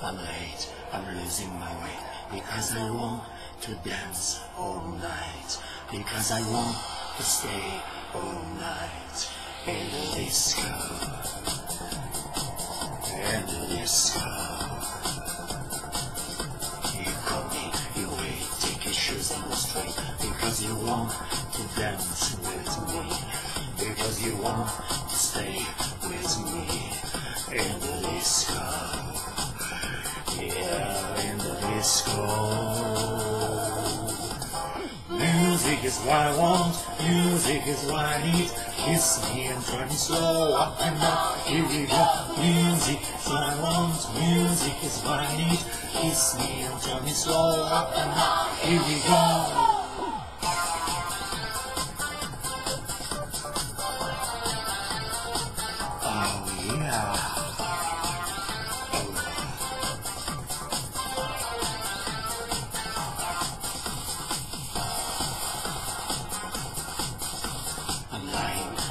I'm late, I'm losing my way. Because I want to dance all night. Because I want to stay all night in the disco. In the disco. You call me you wait take your shoes and go straight because you want to dance with me. Because you want to stay with me. In the disco. Yeah in the disco is what I want, music is what I need. Kiss me and turn me slow up and down. Here we go. Music is what I want, music is what I need. Kiss me and turn me slow up and down. Here we go.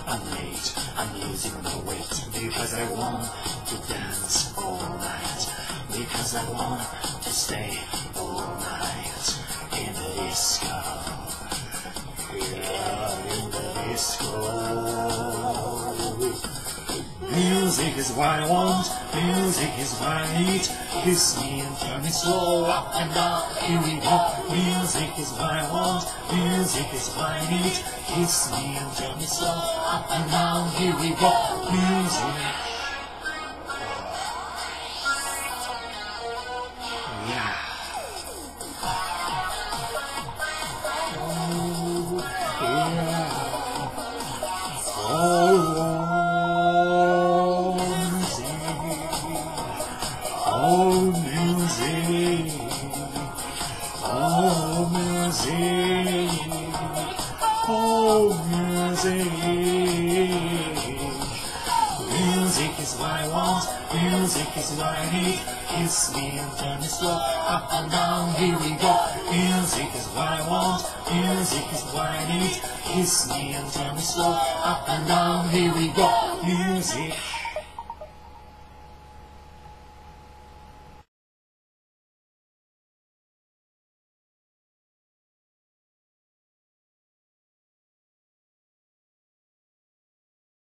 I'm late, I'm losing my weight because I want to dance all night. Because I want to stay all night in the disco. Yeah, in the disco. Music is what I want, music is what I need. Kiss me and turn me slow up and down. Here we go. Music is what I want, music is what I need. Kiss me and turn me slow up and down. Here we go. Music. Oh, music. Oh, music. Oh, music. Music. Is I want. Music is I need. Kiss me and turn me slow up and down. Here we go. Music is I want. Music is I need. Kiss me and turn me slow up and down. Here we go. Music.